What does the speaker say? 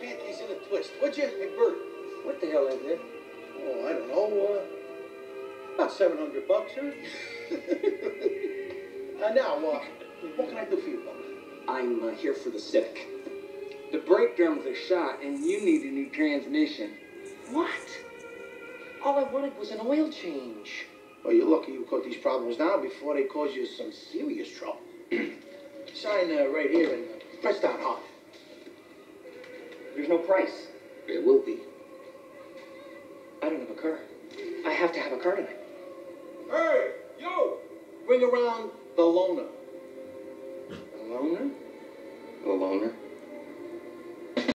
panties in a twist, would you? Hey, Burt. What the hell is it? Oh, I don't know. Uh, about 700 bucks, huh? uh, now, uh, what can I do for you, Buck? I'm uh, here for the Civic. The brake drums are shot, and you need a new transmission. What? All I wanted was an oil change. Well, you're lucky you caught these problems now before they cause you some serious trouble. Sign uh, right here and uh, press down hard. There's no price. There will be. I don't have a car. I have to have a car tonight. Hey, yo! Bring around the loaner. The loaner? The loaner?